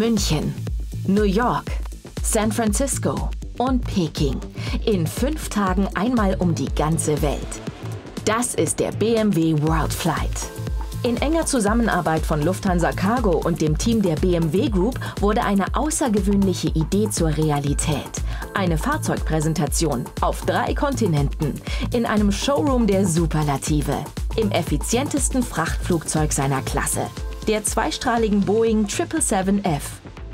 München, New York, San Francisco und Peking. In fünf Tagen einmal um die ganze Welt. Das ist der BMW World Flight. In enger Zusammenarbeit von Lufthansa Cargo und dem Team der BMW Group wurde eine außergewöhnliche Idee zur Realität. Eine Fahrzeugpräsentation auf drei Kontinenten in einem Showroom der Superlative. Im effizientesten Frachtflugzeug seiner Klasse, der zweistrahligen Boeing 777F.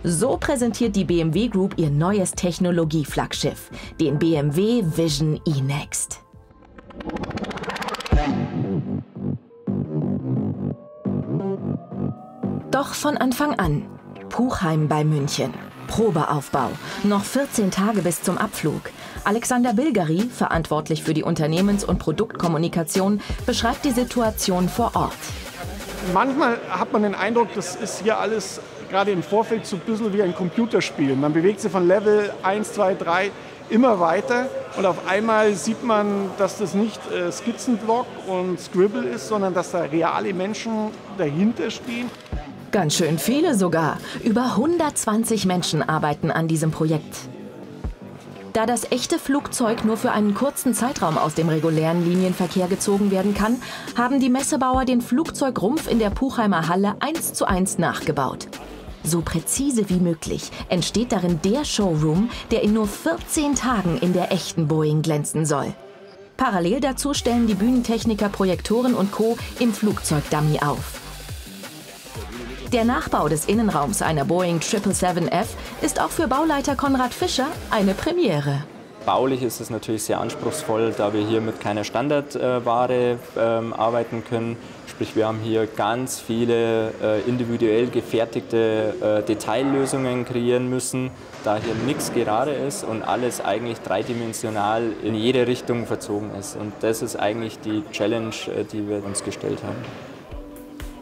So präsentiert die BMW Group ihr neues Technologieflaggschiff, den BMW Vision E-Next. Doch von Anfang an. Puchheim bei München. Probeaufbau. Noch 14 Tage bis zum Abflug. Alexander Bilgeri, verantwortlich für die Unternehmens- und Produktkommunikation, beschreibt die Situation vor Ort. Manchmal hat man den Eindruck, das ist hier alles gerade im Vorfeld so ein bisschen wie ein Computerspiel. Man bewegt sich von Level 1, 2, 3 immer weiter und auf einmal sieht man, dass das nicht äh, Skizzenblock und Scribble ist, sondern dass da reale Menschen dahinter stehen. Ganz schön viele sogar. Über 120 Menschen arbeiten an diesem Projekt. Da das echte Flugzeug nur für einen kurzen Zeitraum aus dem regulären Linienverkehr gezogen werden kann, haben die Messebauer den Flugzeugrumpf in der Puchheimer Halle eins zu eins nachgebaut. So präzise wie möglich entsteht darin der Showroom, der in nur 14 Tagen in der echten Boeing glänzen soll. Parallel dazu stellen die Bühnentechniker Projektoren und Co. im Flugzeugdummy auf. Der Nachbau des Innenraums einer Boeing 777F ist auch für Bauleiter Konrad Fischer eine Premiere. Baulich ist es natürlich sehr anspruchsvoll, da wir hier mit keiner Standardware ähm, arbeiten können. Sprich, wir haben hier ganz viele äh, individuell gefertigte äh, Detaillösungen kreieren müssen, da hier nichts gerade ist und alles eigentlich dreidimensional in jede Richtung verzogen ist. Und das ist eigentlich die Challenge, äh, die wir uns gestellt haben.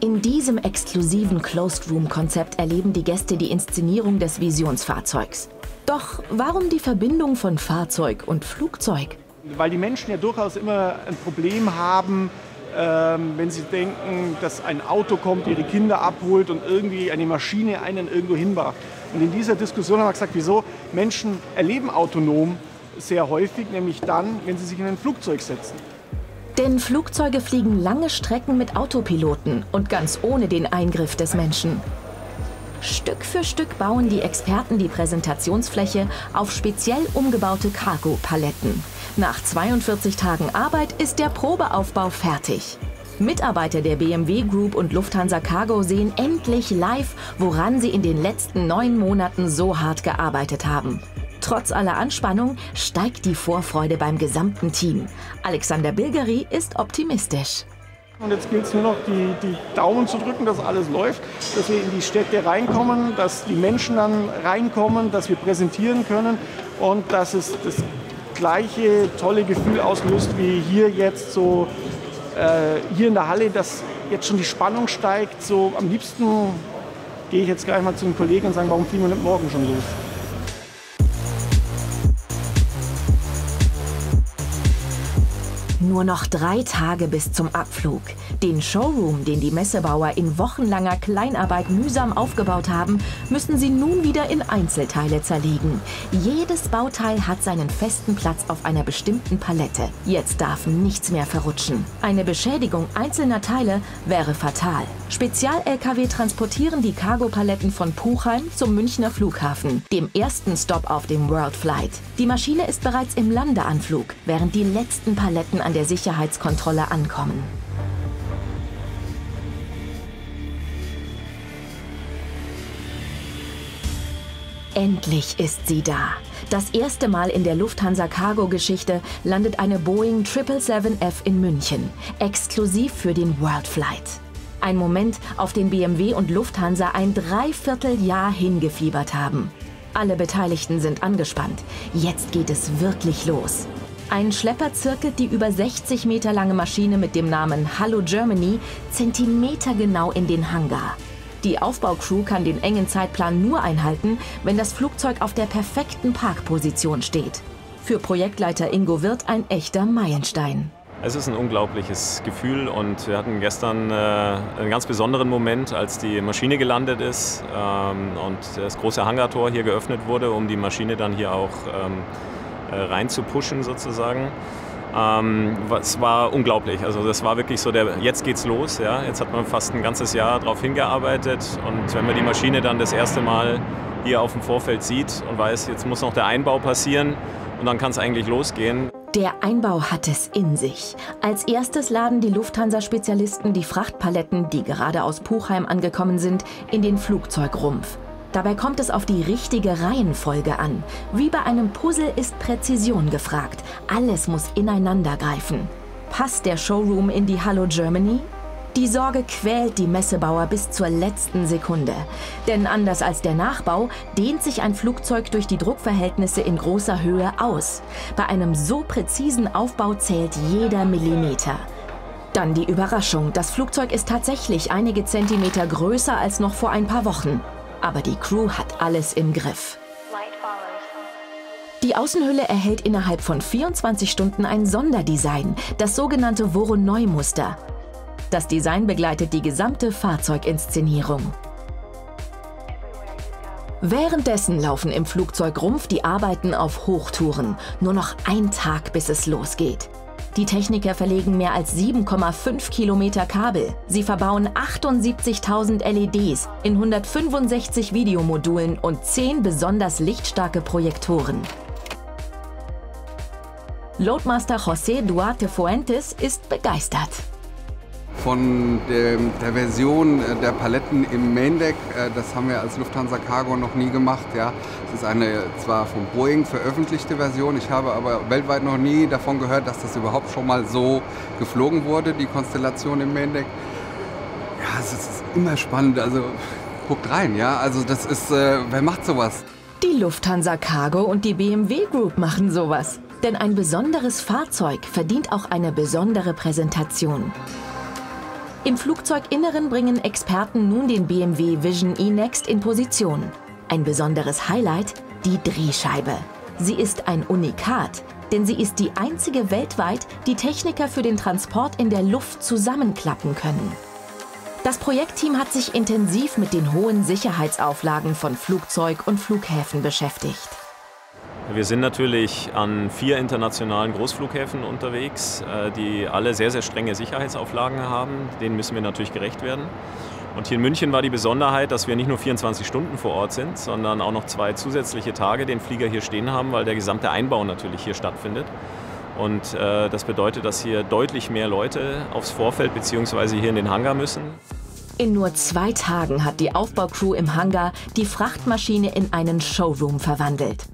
In diesem exklusiven Closed Room-Konzept erleben die Gäste die Inszenierung des Visionsfahrzeugs. Doch warum die Verbindung von Fahrzeug und Flugzeug? Weil die Menschen ja durchaus immer ein Problem haben, ähm, wenn sie denken, dass ein Auto kommt, ihre Kinder abholt und irgendwie eine Maschine einen irgendwo hinbracht. Und in dieser Diskussion haben wir gesagt, wieso Menschen erleben autonom sehr häufig, nämlich dann, wenn sie sich in ein Flugzeug setzen. Denn Flugzeuge fliegen lange Strecken mit Autopiloten und ganz ohne den Eingriff des Menschen. Stück für Stück bauen die Experten die Präsentationsfläche auf speziell umgebaute Cargo-Paletten. Nach 42 Tagen Arbeit ist der Probeaufbau fertig. Mitarbeiter der BMW Group und Lufthansa Cargo sehen endlich live, woran sie in den letzten neun Monaten so hart gearbeitet haben. Trotz aller Anspannung steigt die Vorfreude beim gesamten Team. Alexander Bilgeri ist optimistisch. Und jetzt gilt es nur noch, die, die, Daumen zu drücken, dass alles läuft, dass wir in die Städte reinkommen, dass die Menschen dann reinkommen, dass wir präsentieren können und dass es das gleiche tolle Gefühl auslöst wie hier jetzt so äh, hier in der Halle, dass jetzt schon die Spannung steigt. So am liebsten gehe ich jetzt gleich mal zu den Kollegen und sage, warum fliegen wir nicht morgen schon los? Nur noch drei Tage bis zum Abflug. Den Showroom, den die Messebauer in wochenlanger Kleinarbeit mühsam aufgebaut haben, müssen sie nun wieder in Einzelteile zerlegen. Jedes Bauteil hat seinen festen Platz auf einer bestimmten Palette. Jetzt darf nichts mehr verrutschen. Eine Beschädigung einzelner Teile wäre fatal. Spezial-Lkw transportieren die Cargo-Paletten von Puchheim zum Münchner Flughafen, dem ersten Stop auf dem World Flight. Die Maschine ist bereits im Landeanflug, während die letzten Paletten an der Sicherheitskontrolle ankommen. Endlich ist sie da. Das erste Mal in der Lufthansa Cargo-Geschichte landet eine Boeing 777F in München, exklusiv für den World Flight. Ein Moment, auf den BMW und Lufthansa ein Dreivierteljahr hingefiebert haben. Alle Beteiligten sind angespannt. Jetzt geht es wirklich los. Ein Schlepper zirkelt die über 60 Meter lange Maschine mit dem Namen Hallo Germany zentimetergenau in den Hangar. Die Aufbaucrew kann den engen Zeitplan nur einhalten, wenn das Flugzeug auf der perfekten Parkposition steht. Für Projektleiter Ingo Wirth ein echter Meilenstein. Es ist ein unglaubliches Gefühl und wir hatten gestern äh, einen ganz besonderen Moment, als die Maschine gelandet ist ähm, und das große Hangartor hier geöffnet wurde, um die Maschine dann hier auch ähm, äh, rein zu sozusagen. Ähm, es war unglaublich. Also das war wirklich so der, jetzt geht's los. Ja? Jetzt hat man fast ein ganzes Jahr darauf hingearbeitet und wenn man die Maschine dann das erste Mal hier auf dem Vorfeld sieht und weiß, jetzt muss noch der Einbau passieren und dann kann es eigentlich losgehen. Der Einbau hat es in sich. Als erstes laden die Lufthansa-Spezialisten die Frachtpaletten, die gerade aus Puchheim angekommen sind, in den Flugzeugrumpf. Dabei kommt es auf die richtige Reihenfolge an. Wie bei einem Puzzle ist Präzision gefragt. Alles muss ineinander greifen. Passt der Showroom in die Hallo Germany? Die Sorge quält die Messebauer bis zur letzten Sekunde. Denn anders als der Nachbau dehnt sich ein Flugzeug durch die Druckverhältnisse in großer Höhe aus. Bei einem so präzisen Aufbau zählt jeder Millimeter. Dann die Überraschung. Das Flugzeug ist tatsächlich einige Zentimeter größer als noch vor ein paar Wochen. Aber die Crew hat alles im Griff. Die Außenhülle erhält innerhalb von 24 Stunden ein Sonderdesign, das sogenannte Voronoi-Muster. Das Design begleitet die gesamte Fahrzeuginszenierung. Währenddessen laufen im Flugzeugrumpf die Arbeiten auf Hochtouren. Nur noch ein Tag, bis es losgeht. Die Techniker verlegen mehr als 7,5 Kilometer Kabel. Sie verbauen 78.000 LEDs in 165 Videomodulen und 10 besonders lichtstarke Projektoren. Loadmaster José Duarte Fuentes ist begeistert von der, der, Version äh, der Paletten im Main Deck. Äh, das haben wir als Lufthansa Cargo noch nie gemacht. Ja. Es ist eine zwar von Boeing veröffentlichte Version, ich habe aber weltweit noch nie davon gehört, dass das überhaupt schon mal so geflogen wurde, die Konstellation im Main Deck. Ja, es ist immer spannend. Also guckt rein, ja. Also das ist, äh, wer macht sowas? Die Lufthansa Cargo und die BMW Group machen sowas. Denn ein besonderes Fahrzeug verdient auch eine besondere Präsentation. Im Flugzeuginneren bringen Experten nun den BMW Vision E-Next in Position. Ein besonderes Highlight, die Drehscheibe. Sie ist ein Unikat, denn sie ist die einzige weltweit, die Techniker für den Transport in der Luft zusammenklappen können. Das Projektteam hat sich intensiv mit den hohen Sicherheitsauflagen von Flugzeug und Flughäfen beschäftigt. Wir sind natürlich an vier internationalen Großflughäfen unterwegs, äh, die alle sehr, sehr strenge Sicherheitsauflagen haben. Denen müssen wir natürlich gerecht werden. Und hier in München war die Besonderheit, dass wir nicht nur 24 Stunden vor Ort sind, sondern auch noch zwei zusätzliche Tage den Flieger hier stehen haben, weil der gesamte Einbau natürlich hier stattfindet. Und äh, das bedeutet, dass hier deutlich mehr Leute aufs Vorfeld bzw. hier in den Hangar müssen. In nur zwei Tagen hat die Aufbaucrew im Hangar die Frachtmaschine in einen Showroom verwandelt.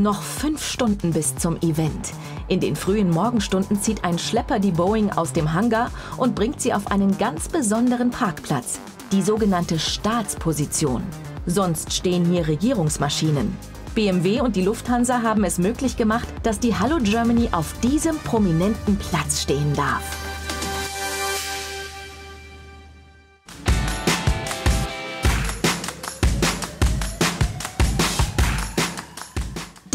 Noch fünf Stunden bis zum Event. In den frühen Morgenstunden zieht ein Schlepper die Boeing aus dem Hangar und bringt sie auf einen ganz besonderen Parkplatz, die sogenannte Staatsposition. Sonst stehen hier Regierungsmaschinen. BMW und die Lufthansa haben es möglich gemacht, dass die Hallo Germany auf diesem prominenten Platz stehen darf.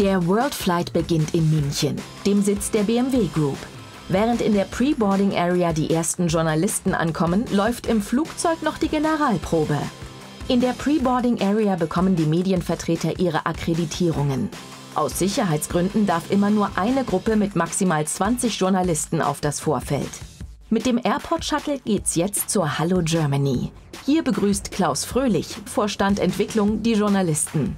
Der World Flight beginnt in München, dem Sitz der BMW Group. Während in der Pre-Boarding Area die ersten Journalisten ankommen, läuft im Flugzeug noch die Generalprobe. In der Pre-Boarding Area bekommen die Medienvertreter ihre Akkreditierungen. Aus Sicherheitsgründen darf immer nur eine Gruppe mit maximal 20 Journalisten auf das Vorfeld. Mit dem Airport Shuttle geht's jetzt zur Hallo Germany. Hier begrüßt Klaus Fröhlich, Vorstand Entwicklung, die Journalisten.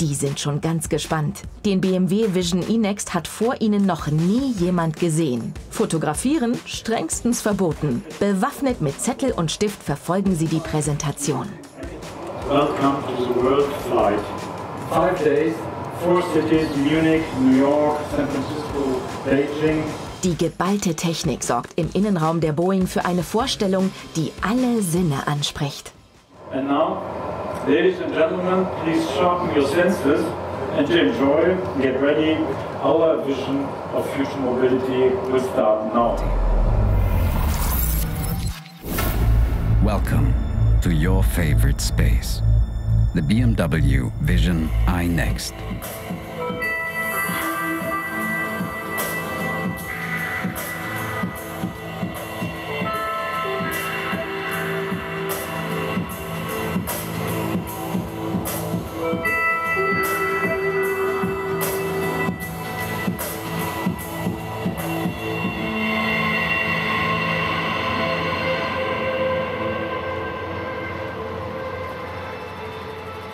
Die sind schon ganz gespannt. Den BMW Vision E-Next hat vor ihnen noch nie jemand gesehen. Fotografieren strengstens verboten. Bewaffnet mit Zettel und Stift verfolgen sie die Präsentation. Welcome to the World Flight. Five days, four cities, Munich, New York, San Francisco, Beijing. Die geballte Technik sorgt im Innenraum der Boeing für eine Vorstellung, die alle Sinne anspricht. And now Ladies and gentlemen, please sharpen your senses and to enjoy, get ready. Our vision of future mobility will start now. Welcome to your favorite space, the BMW Vision iNext.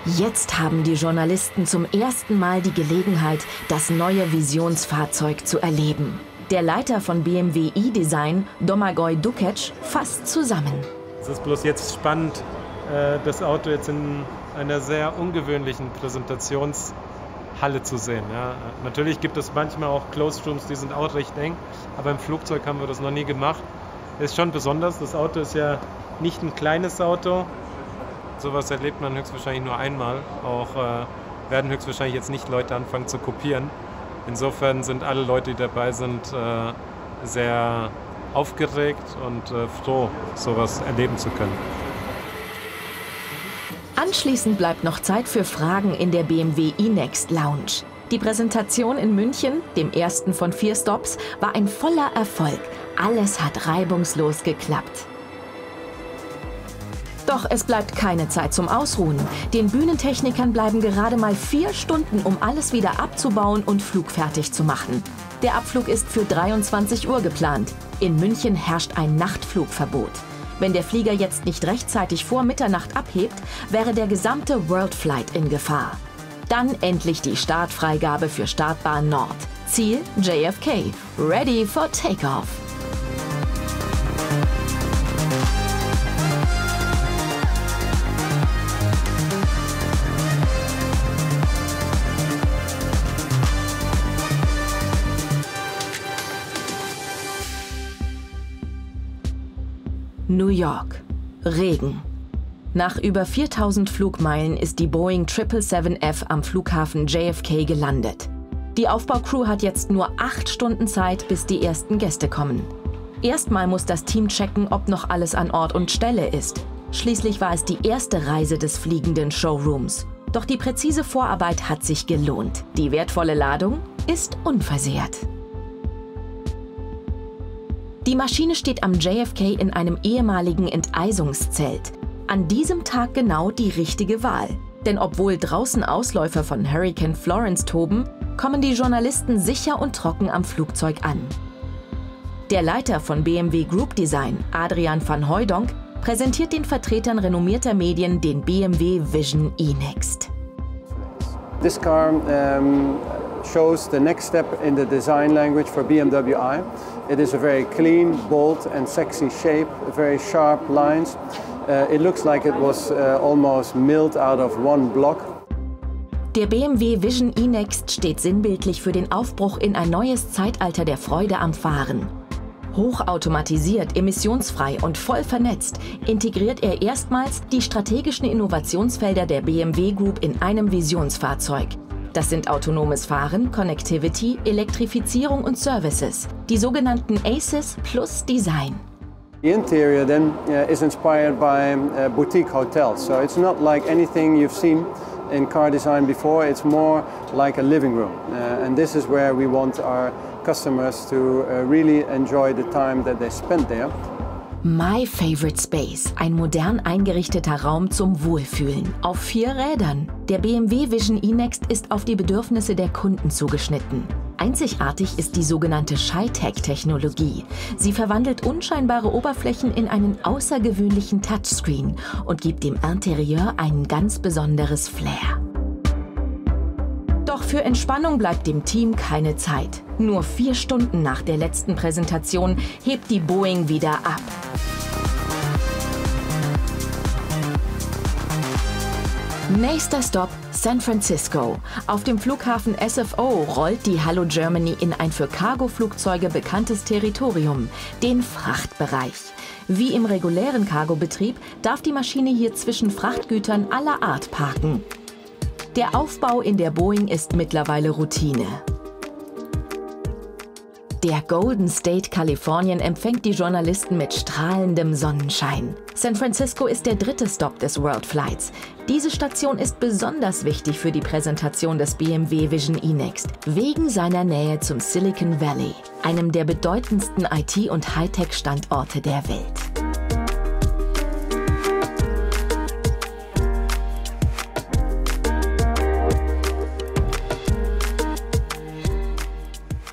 Jetzt haben die Journalisten zum ersten Mal die Gelegenheit, das neue Visionsfahrzeug zu erleben. Der Leiter von BMW e-Design, Domagoj Dukic, fasst zusammen. Es ist bloß jetzt spannend, äh, das Auto jetzt in einer sehr ungewöhnlichen Präsentationshalle zu sehen. Natürlich gibt es manchmal auch Closed Rooms, die sind auch recht eng, aber im Flugzeug haben wir das noch nie gemacht. Ist schon besonders. Das Auto ist ja nicht ein kleines Auto, Sowas erlebt man höchstwahrscheinlich nur einmal. Auch äh, werden höchstwahrscheinlich jetzt nicht Leute anfangen zu kopieren. Insofern sind alle Leute, die dabei sind, äh, sehr aufgeregt und äh, froh, sowas erleben zu können. Anschließend bleibt noch Zeit für Fragen in der BMW eNext Lounge. Die Präsentation in München, dem ersten von vier Stops, war ein voller Erfolg. Alles hat reibungslos geklappt. Doch es bleibt keine Zeit zum Ausruhen. Den Bühnentechnikern bleiben gerade mal vier Stunden, um alles wieder abzubauen und flugfertig zu machen. Der Abflug ist für 23 Uhr geplant. In München herrscht ein Nachtflugverbot. Wenn der Flieger jetzt nicht rechtzeitig vor Mitternacht abhebt, wäre der gesamte World Flight in Gefahr. Dann endlich die Startfreigabe für Startbahn Nord. Ziel JFK. Ready for Takeoff. New York. Regen. Nach über 4000 Flugmeilen ist die Boeing 777F am Flughafen JFK gelandet. Die Aufbaucrew hat jetzt nur acht Stunden Zeit, bis die ersten Gäste kommen. Erstmal muss das Team checken, ob noch alles an Ort und Stelle ist. Schließlich war es die erste Reise des fliegenden Showrooms. Doch die präzise Vorarbeit hat sich gelohnt. Die wertvolle Ladung ist unversehrt. Die Maschine steht am JFK in einem ehemaligen Enteisungszelt. An diesem Tag genau die richtige Wahl. Denn obwohl draußen Ausläufer von Hurricane Florence toben, kommen die Journalisten sicher und trocken am Flugzeug an. Der Leiter von BMW Group Design, Adrian van Hooydonk, präsentiert den Vertretern renommierter Medien den BMW Vision e-Next. This car um, shows the next step in the design language for BMW i. It is a very clean, bold and sexy shape, very sharp lines. Uh, it looks like it was uh, almost milled out of one block. Der BMW Vision e-Next steht sinnbildlich für den Aufbruch in ein neues Zeitalter der Freude am Fahren. Hochautomatisiert, emissionsfrei und voll vernetzt integriert er erstmals die strategischen Innovationsfelder der BMW Group in einem Visionsfahrzeug. Das sind autonomes Fahren, Connectivity, Elektrifizierung und Services, die sogenannten ACES plus Design. The interior then uh, is inspired by uh, boutique hotels, so it's not like anything you've seen in car design before, it's more like a living room. Uh, and this is where we want our customers to uh, really enjoy the time that they spend there. My Favorite Space, ein modern eingerichteter Raum zum Wohlfühlen auf vier Rädern. Der BMW Vision e-Next ist auf die Bedürfnisse der Kunden zugeschnitten. Einzigartig ist die sogenannte ShyTech-Technologie. Sie verwandelt unscheinbare Oberflächen in einen außergewöhnlichen Touchscreen und gibt dem Interieur ein ganz besonderes Flair. Doch für Entspannung bleibt dem Team keine Zeit. Nur vier Stunden nach der letzten Präsentation hebt die Boeing wieder ab. Nächster Stop San Francisco. Auf dem Flughafen SFO rollt die Hallo Germany in ein für Cargoflugzeuge bekanntes Territorium, den Frachtbereich. Wie im regulären Cargobetrieb darf die Maschine hier zwischen Frachtgütern aller Art parken. Der Aufbau in der Boeing ist mittlerweile Routine. Der Golden State Kalifornien empfängt die Journalisten mit strahlendem Sonnenschein. San Francisco ist der dritte Stop des World Flights. Diese Station ist besonders wichtig für die Präsentation des BMW Vision e-Next, wegen seiner Nähe zum Silicon Valley, einem der bedeutendsten IT- und Hightech-Standorte der Welt.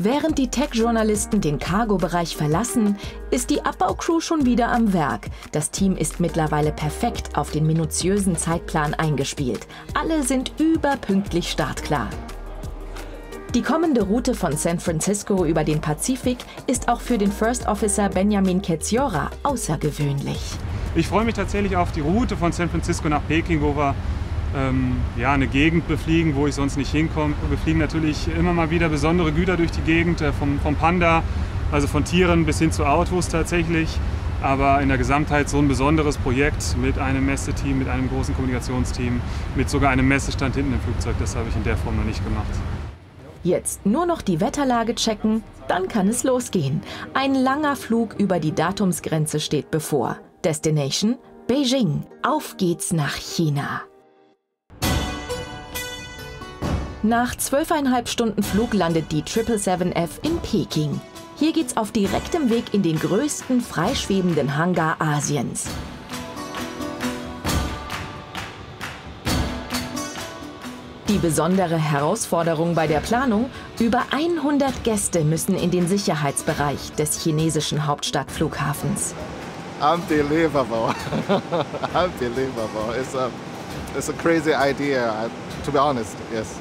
Während die Tech-Journalisten den Cargo-Bereich verlassen, ist die Abbaukrew schon wieder am Werk. Das Team ist mittlerweile perfekt auf den minutiösen Zeitplan eingespielt. Alle sind überpünktlich startklar. Die kommende Route von San Francisco über den Pazifik ist auch für den First Officer Benjamin Ketziora außergewöhnlich. Ich freue mich tatsächlich auf die Route von San Francisco nach Peking, wo wir ähm, ja, eine Gegend befliegen, wo ich sonst nicht hinkomme. Wir fliegen natürlich immer mal wieder besondere Güter durch die Gegend, äh, vom, vom Panda, also von Tieren bis hin zu Autos tatsächlich. Aber in der Gesamtheit so ein besonderes Projekt mit einem Messeteam, mit einem großen Kommunikationsteam, mit sogar einem Messestand hinten im Flugzeug, das habe ich in der Form noch nicht gemacht. Jetzt nur noch die Wetterlage checken, dann kann es losgehen. Ein langer Flug über die Datumsgrenze steht bevor. Destination Beijing. Auf geht's nach China. Nach zwölfeinhalb Stunden Flug landet die 777F in Peking. Hier geht's auf direktem Weg in den größten freischwebenden Hangar Asiens. Die besondere Herausforderung bei der Planung, über 100 Gäste müssen in den Sicherheitsbereich des chinesischen Hauptstadtflughafens. Unbelievable. Unbelievable. It's a, it's a crazy idea, to be honest, yes.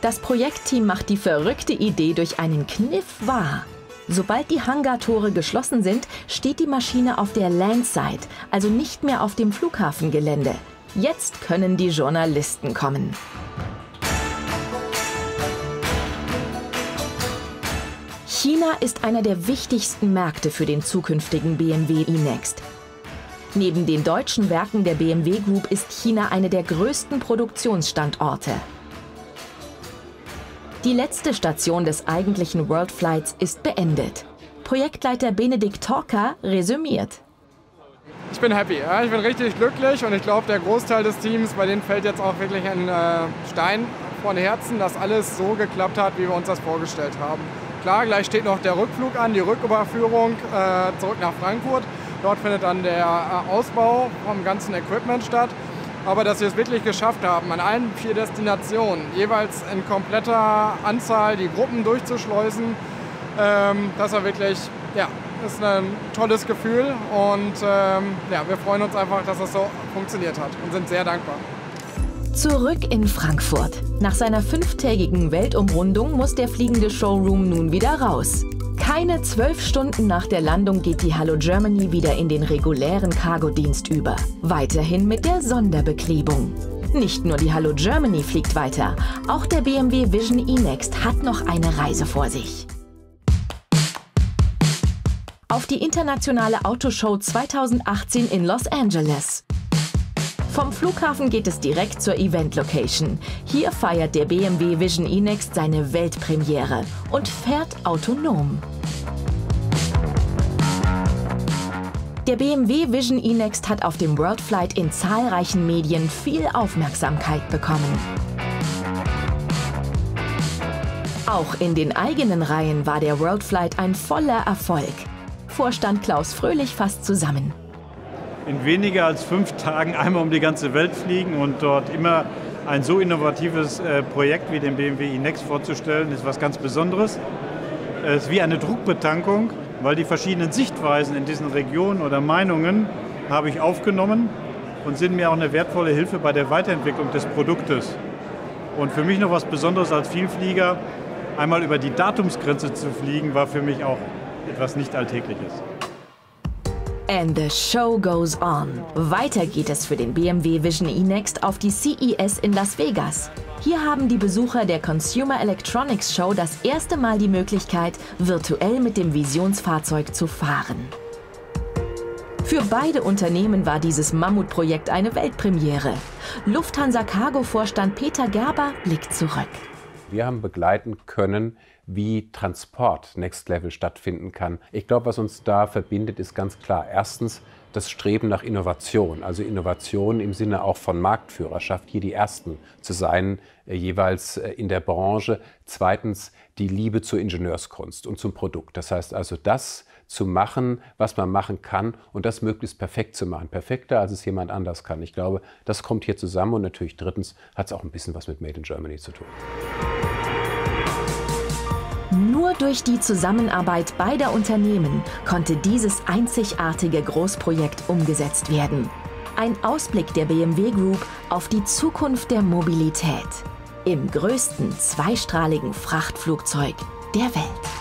Das Projektteam macht die verrückte Idee durch einen Kniff wahr. Sobald die Hangartore geschlossen sind, steht die Maschine auf der Landside, also nicht mehr auf dem Flughafengelände. Jetzt können die Journalisten kommen. China ist einer der wichtigsten Märkte für den zukünftigen BMW iNext. Neben den deutschen Werken der BMW Group ist China eine der größten Produktionsstandorte. Die letzte Station des eigentlichen World Flights ist beendet. Projektleiter Benedikt Torka resümiert. Ich bin happy, ja? ich bin richtig glücklich und ich glaube, der Großteil des Teams, bei denen fällt jetzt auch wirklich ein äh, Stein von Herzen, dass alles so geklappt hat, wie wir uns das vorgestellt haben. Klar, gleich steht noch der Rückflug an, die Rücküberführung äh, zurück nach Frankfurt. Dort findet dann der äh, Ausbau vom ganzen Equipment statt aber dass wir es wirklich geschafft haben, an allen vier Destinationen jeweils in kompletter Anzahl die Gruppen durchzuschleusen, ähm, das war wirklich, ja, ist ein tolles Gefühl und ähm, ja, wir freuen uns einfach, dass das so funktioniert hat und sind sehr dankbar. Zurück in Frankfurt. Nach seiner fünftägigen Weltumrundung muss der fliegende Showroom nun wieder raus. Keine zwölf Stunden nach der Landung geht die Hallo Germany wieder in den regulären Cargodienst über. Weiterhin mit der Sonderbeklebung. Nicht nur die Hallo Germany fliegt weiter, auch der BMW Vision e-Next hat noch eine Reise vor sich. Auf die internationale Autoshow 2018 in Los Angeles. Vom Flughafen geht es direkt zur Event-Location. Hier feiert der BMW Vision e-Next seine Weltpremiere und fährt autonom. Der BMW Vision e-Next hat auf dem World Flight in zahlreichen Medien viel Aufmerksamkeit bekommen. Auch in den eigenen Reihen war der World Flight ein voller Erfolg. Vorstand Klaus Fröhlich fasst zusammen in weniger als fünf Tagen einmal um die ganze Welt fliegen und dort immer ein so innovatives äh, Projekt wie den BMW iNext vorzustellen, ist was ganz Besonderes. Es ist wie eine Druckbetankung, weil die verschiedenen Sichtweisen in diesen Regionen oder Meinungen habe ich aufgenommen und sind mir auch eine wertvolle Hilfe bei der Weiterentwicklung des Produktes. Und für mich noch was Besonderes als Vielflieger, einmal über die Datumsgrenze zu fliegen, war für mich auch etwas nicht Alltägliches. And the show goes on. Weiter geht es für den BMW Vision e-Next auf die CES in Las Vegas. Hier haben die Besucher der Consumer Electronics Show das erste Mal die Möglichkeit, virtuell mit dem Visionsfahrzeug zu fahren. Für beide Unternehmen war dieses Mammutprojekt eine Weltpremiere. Lufthansa Cargo-Vorstand Peter Gerber blickt zurück. Wir haben begleiten können, wie Transport Next Level stattfinden kann. Ich glaube, was uns da verbindet, ist ganz klar. Erstens das Streben nach Innovation, also Innovation im Sinne auch von Marktführerschaft, hier die Ersten zu sein, äh, jeweils äh, in der Branche. Zweitens die Liebe zur Ingenieurskunst und zum Produkt. Das heißt also, das zu machen, was man machen kann und das möglichst perfekt zu machen. Perfekter, als es jemand anders kann. Ich glaube, das kommt hier zusammen und natürlich drittens hat es auch ein bisschen was mit Made in Germany zu tun. Nur durch die Zusammenarbeit beider Unternehmen konnte dieses einzigartige Großprojekt umgesetzt werden. Ein Ausblick der BMW Group auf die Zukunft der Mobilität im größten zweistrahligen Frachtflugzeug der Welt.